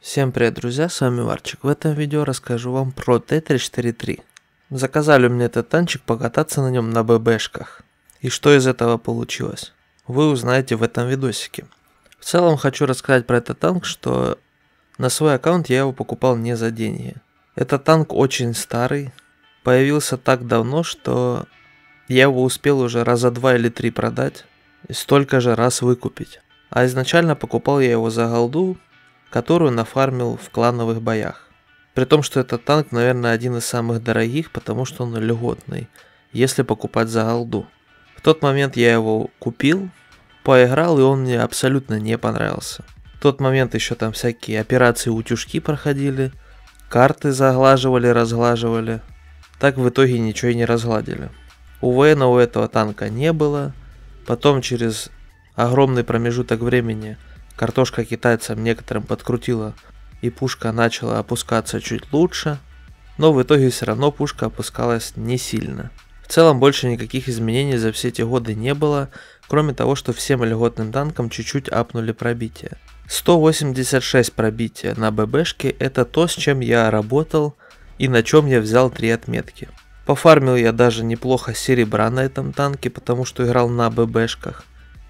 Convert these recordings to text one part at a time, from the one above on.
Всем привет, друзья, с вами Варчик. В этом видео расскажу вам про Т-343. Заказали мне этот танчик покататься на нем на ББшках. И что из этого получилось? Вы узнаете в этом видосике. В целом хочу рассказать про этот танк, что на свой аккаунт я его покупал не за деньги. Этот танк очень старый, появился так давно, что я его успел уже раза два или три продать и столько же раз выкупить. А изначально покупал я его за голду, которую нафармил в клановых боях. При том, что этот танк, наверное, один из самых дорогих, потому что он льготный, если покупать за голду. В тот момент я его купил, поиграл, и он мне абсолютно не понравился. В тот момент еще там всякие операции утюжки проходили, карты заглаживали, разглаживали. Так в итоге ничего и не разгладили. УВН у этого танка не было. Потом через огромный промежуток времени картошка китайцам некоторым подкрутила и пушка начала опускаться чуть лучше, но в итоге все равно пушка опускалась не сильно. В целом больше никаких изменений за все эти годы не было, кроме того, что всем льготным танкам чуть-чуть апнули пробитие. 186 пробития на ББшке это то, с чем я работал и на чем я взял три отметки. Пофармил я даже неплохо серебра на этом танке, потому что играл на ББшках.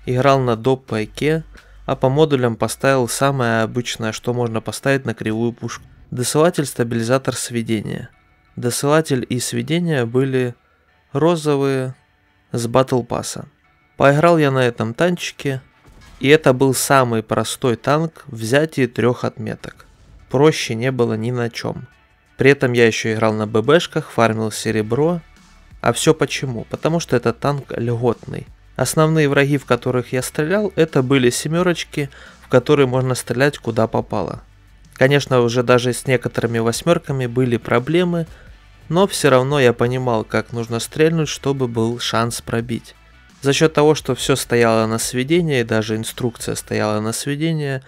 Играл на доп пайке, а по модулям поставил самое обычное, что можно поставить на кривую пушку. Досылатель стабилизатор сведения. Досылатель и сведения были розовые с батл пасса. Поиграл я на этом танчике, и это был самый простой танк в взятии трех отметок. Проще не было ни на чем. При этом я еще играл на ББшках, фармил серебро. А все почему? Потому что этот танк льготный. Основные враги, в которых я стрелял, это были семерочки, в которые можно стрелять куда попало. Конечно, уже даже с некоторыми восьмерками были проблемы, но все равно я понимал, как нужно стрельнуть, чтобы был шанс пробить. За счет того, что все стояло на сведение, и даже инструкция стояла на сведение,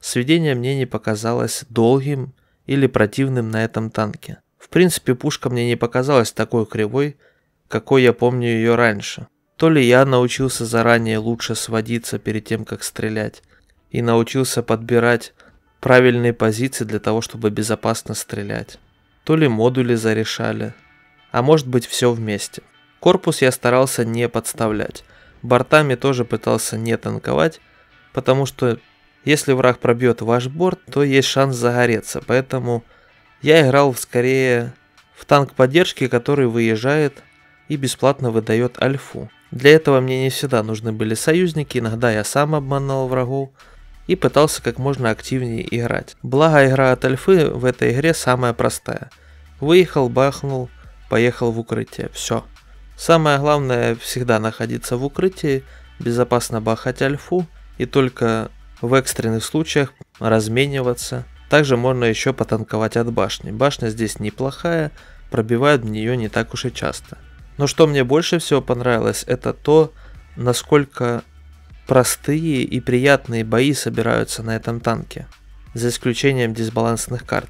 сведение мне не показалось долгим или противным на этом танке. В принципе, пушка мне не показалась такой кривой, какой я помню ее раньше. То ли я научился заранее лучше сводиться перед тем, как стрелять, и научился подбирать правильные позиции для того, чтобы безопасно стрелять. То ли модули зарешали, а может быть все вместе. Корпус я старался не подставлять. Бортами тоже пытался не танковать, потому что если враг пробьет ваш борт, то есть шанс загореться, поэтому я играл скорее в танк поддержки, который выезжает и бесплатно выдает альфу. Для этого мне не всегда нужны были союзники, иногда я сам обманывал врагов и пытался как можно активнее играть. Благо игра от альфы в этой игре самая простая. Выехал, бахнул, поехал в укрытие, все. Самое главное всегда находиться в укрытии, безопасно бахать альфу и только в экстренных случаях размениваться. Также можно еще потанковать от башни. Башня здесь неплохая, пробивают в нее не так уж и часто. Но что мне больше всего понравилось, это то, насколько простые и приятные бои собираются на этом танке, за исключением дисбалансных карт.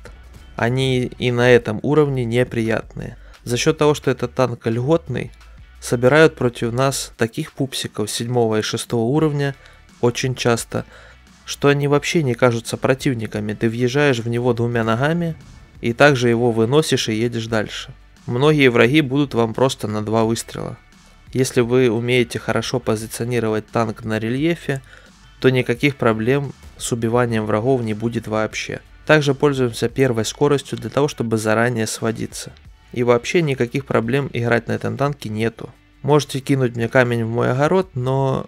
Они и на этом уровне неприятные. За счет того, что этот танк льготный, собирают против нас таких пупсиков 7 и 6 уровня очень часто, что они вообще не кажутся противниками. Ты въезжаешь в него двумя ногами и также его выносишь и едешь дальше. Многие враги будут вам просто на два выстрела. Если вы умеете хорошо позиционировать танк на рельефе, то никаких проблем с убиванием врагов не будет вообще. Также пользуемся первой скоростью для того, чтобы заранее сводиться. И вообще никаких проблем играть на этом танке нету. Можете кинуть мне камень в мой огород, но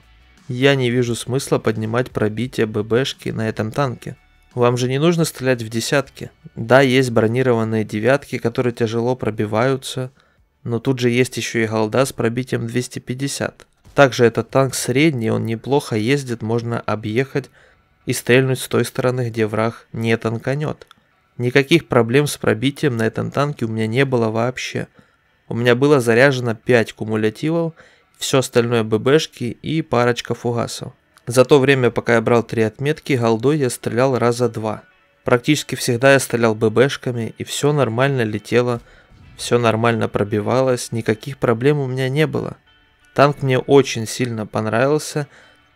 я не вижу смысла поднимать пробитие ББшки на этом танке. Вам же не нужно стрелять в десятки. Да, есть бронированные девятки, которые тяжело пробиваются, но тут же есть еще и голда с пробитием 250. Также этот танк средний, он неплохо ездит, можно объехать и стрельнуть с той стороны, где враг не танканет. Никаких проблем с пробитием на этом танке у меня не было вообще. У меня было заряжено 5 кумулятивов все остальное ББшки и парочка фугасов. За то время, пока я брал три отметки, голдой я стрелял раза два. Практически всегда я стрелял ББшками, и все нормально летело, все нормально пробивалось, никаких проблем у меня не было. Танк мне очень сильно понравился,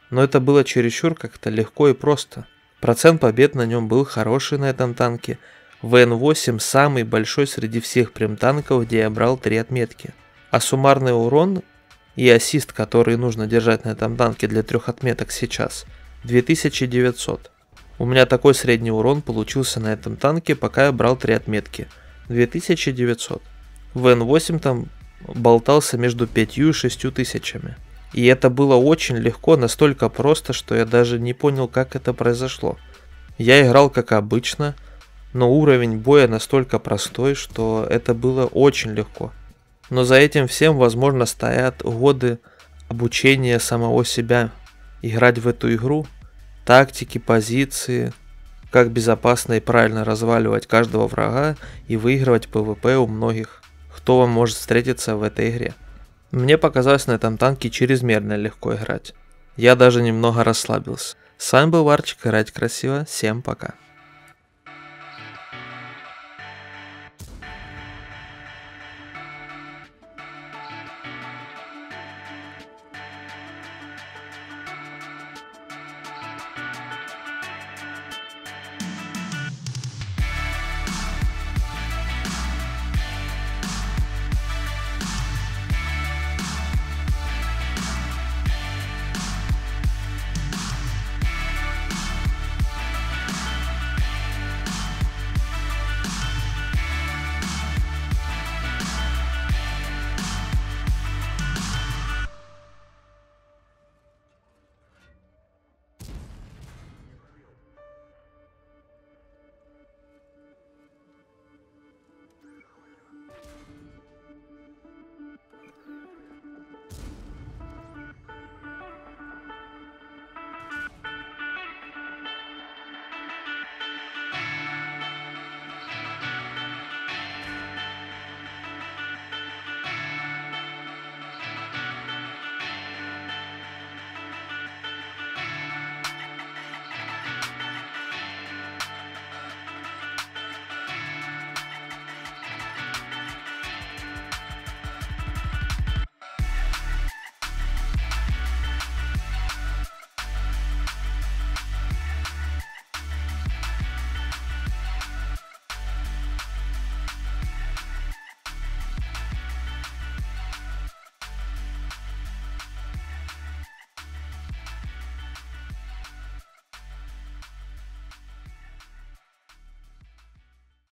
но это было чересчур как-то легко и просто. Процент побед на нем был хороший на этом танке. ВН-8 самый большой среди всех прем-танков, где я брал три отметки. А суммарный урон и ассист, который нужно держать на этом танке для трех отметок сейчас, 2900. У меня такой средний урон получился на этом танке, пока я брал три отметки. 2900. ВН-8 там болтался между 5 и 6 тысячами. И это было очень легко, настолько просто, что я даже не понял, как это произошло. Я играл как обычно, но уровень боя настолько простой, что это было очень легко. Но за этим всем, возможно, стоят годы обучения самого себя. Играть в эту игру, тактики, позиции, как безопасно и правильно разваливать каждого врага и выигрывать ПВП у многих, кто вам может встретиться в этой игре. Мне показалось на этом танке чрезмерно легко играть. Я даже немного расслабился. С вами был Варчик, играть красиво, всем пока.